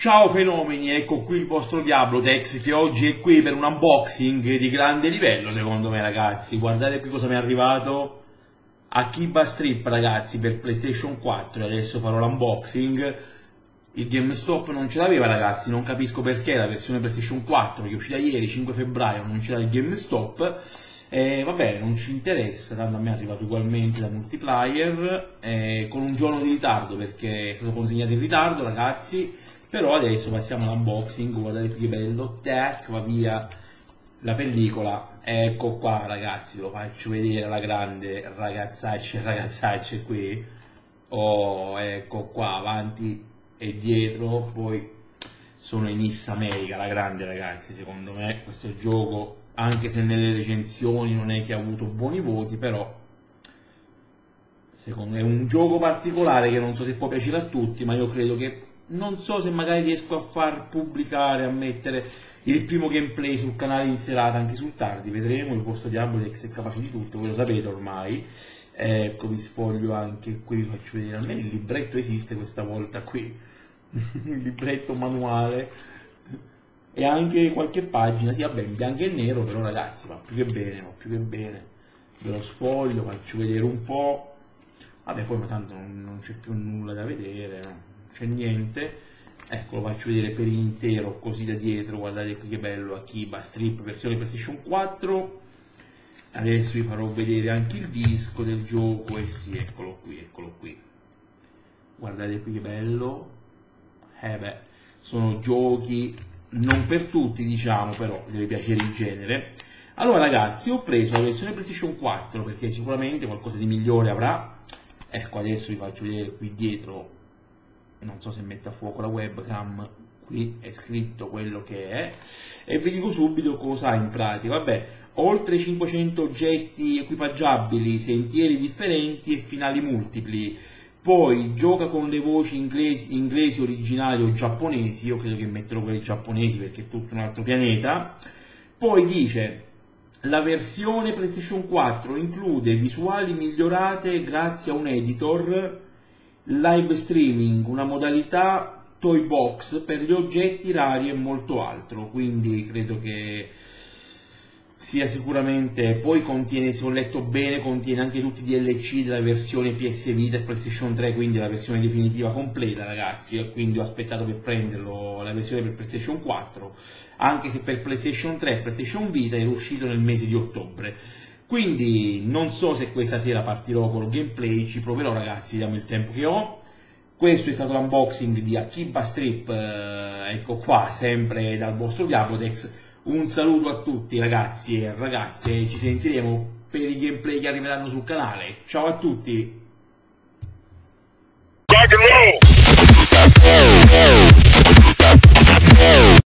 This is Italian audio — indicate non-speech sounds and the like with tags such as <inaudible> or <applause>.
Ciao fenomeni, ecco qui il vostro Diablo Tex che oggi è qui per un unboxing di grande livello secondo me ragazzi. Guardate qui cosa mi è arrivato. Akiba Strip ragazzi per PlayStation 4 e adesso farò l'unboxing. Il GameStop non ce l'aveva ragazzi, non capisco perché la versione PlayStation 4 che è uscita ieri 5 febbraio non ce l'ha il GameStop eh, va bene, non ci interessa, tanto a me è arrivato ugualmente da multiplayer, eh, con un giorno di ritardo perché è stato consegnato in ritardo ragazzi, però adesso passiamo all'unboxing, guardate che bello, tac, va via la pellicola, ecco qua ragazzi, lo faccio vedere alla grande, ragazzacce e ragazzacce qui, oh, ecco qua, avanti e dietro, poi sono in Miss America, la grande ragazzi, secondo me questo gioco anche se nelle recensioni non è che ha avuto buoni voti, però secondo me è un gioco particolare che non so se può piacere a tutti, ma io credo che non so se magari riesco a far pubblicare, a mettere il primo gameplay sul canale in serata, anche sul tardi, vedremo, il posto di Ablex è capace di tutto, voi lo sapete ormai. Ecco, vi sfoglio anche qui, faccio vedere, almeno il libretto esiste questa volta qui, <laughs> il libretto manuale e anche qualche pagina, sì vabbè in bianco e nero, però ragazzi va più che bene, va più che bene, ve lo sfoglio, faccio vedere un po', vabbè poi ma tanto non, non c'è più nulla da vedere, non c'è niente, ecco lo faccio vedere per intero così da dietro, guardate qui che bello, Akiba Strip versione PlayStation 4, adesso vi farò vedere anche il disco del gioco, e eh sì, eccolo qui, eccolo qui, guardate qui che bello, eh beh, sono giochi non per tutti diciamo però deve piacere il genere. Allora ragazzi ho preso la versione PlayStation 4 perché sicuramente qualcosa di migliore avrà. Ecco adesso vi faccio vedere qui dietro non so se mette a fuoco la webcam qui è scritto quello che è e vi dico subito cosa ha in pratica. Vabbè oltre 500 oggetti equipaggiabili sentieri differenti e finali multipli poi gioca con le voci inglesi, inglesi originali o giapponesi, io credo che metterò quelle giapponesi perché è tutto un altro pianeta, poi dice la versione PlayStation 4 include visuali migliorate grazie a un editor, live streaming, una modalità toy box per gli oggetti rari e molto altro, quindi credo che sia sicuramente, poi contiene, se ho letto bene, contiene anche tutti i DLC della versione PS Vita e PlayStation 3, quindi la versione definitiva completa ragazzi, quindi ho aspettato per prenderlo la versione per PlayStation 4, anche se per PlayStation 3 e PlayStation Vita era uscito nel mese di ottobre. Quindi non so se questa sera partirò con il gameplay, ci proverò ragazzi, vediamo il tempo che ho. Questo è stato l'unboxing di Akiba Strip, eh, ecco qua, sempre dal vostro Diabodex un saluto a tutti ragazzi e ragazze, ci sentiremo per i gameplay che arriveranno sul canale. Ciao a tutti!